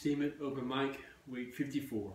Steam It Open Mic, week 54.